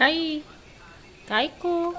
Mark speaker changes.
Speaker 1: はい。太鼓。